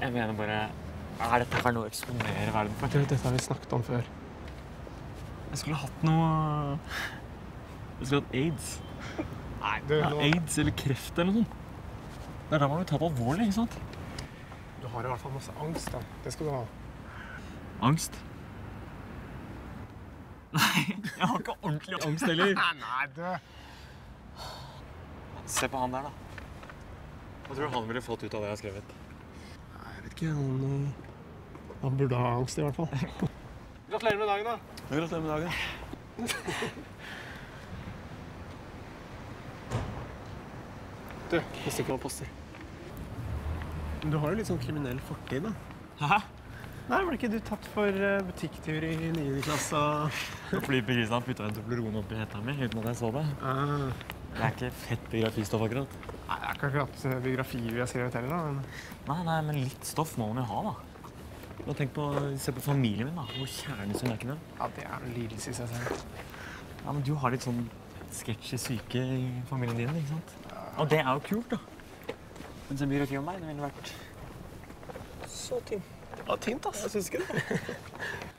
Jeg mener bare Er dette her noe å eksponere verden for? Du, dette har vi snakket om før. Jeg skulle hatt noe Jeg skulle hatt aids. Nei, du, Ja, aids eller kreft eller noe sånt. Det er da man blir tatt alvorlig, ikke sant? du har i hvert fall masse angst, da. Det skal du ha. Angst. Nei, jeg har ikke ordentlig angst heller. Nei, du. Se på han der, da. Hva tror du han ville fått ut av det jeg har skrevet? Ikke. Han, øh, han burde ha angst, i hvert fall. Gratulerer med dagen, da. Gratulerer med dagen. Du, hvis ikke noen poster. Du har jo litt sånn kriminell fortid, da. Hæ? Nei, ble ikke du tatt for øh, butikktur i 9. klasse? Fordi Per Kristian putta en Toblerone oppi hetta mi uten at jeg så det. Ah. Det er ikke fett biografistoff, akkurat. Nei, det er ikke akkurat øh, biografi vi har skrevet heller, da. Men... Nei, nei, men litt stoff må man jo ha, da. Og tenk på, Se på familien min, da. Hvor kjernesømmekende. Ja, det er en lidelse i seg selv. Ja, men du har litt sånn sketsjy syke i familien din, ikke sant? Og det er jo kult, da. Mens en biografi om meg, det ville vært så tynt. Ja, tynt, ass. Jeg syns ikke det.